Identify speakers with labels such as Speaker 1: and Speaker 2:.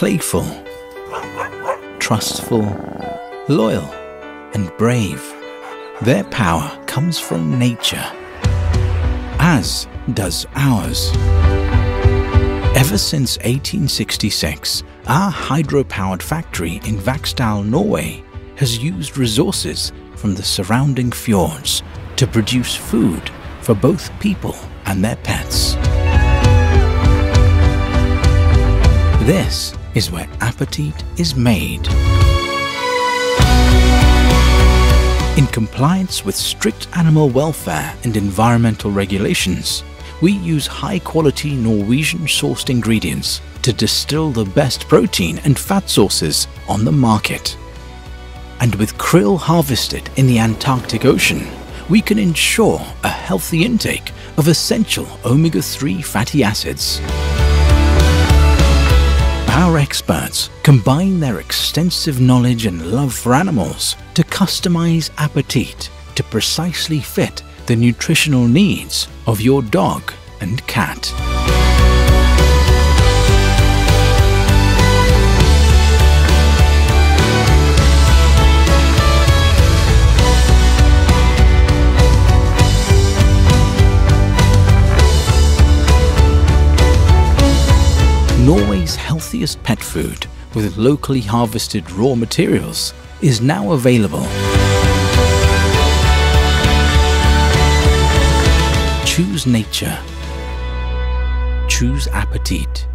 Speaker 1: playful, trustful, loyal, and brave. Their power comes from nature, as does ours. Ever since 1866, our hydro-powered factory in Vaksdal, Norway has used resources from the surrounding fjords to produce food for both people and their pets. This is where Appetitt is made. In compliance with strict animal welfare and environmental regulations, we use high-quality Norwegian-sourced ingredients to distill the best protein and fat sources on the market. And with krill harvested in the Antarctic Ocean, we can ensure a healthy intake of essential omega-3 fatty acids. Our experts combine their extensive knowledge and love for animals to customize Appetitt to precisely fit the nutritional needs of your dog and cat. Norway's healthiest pet food with locally harvested raw materials is now available. Choose nature. Choose Appetitt.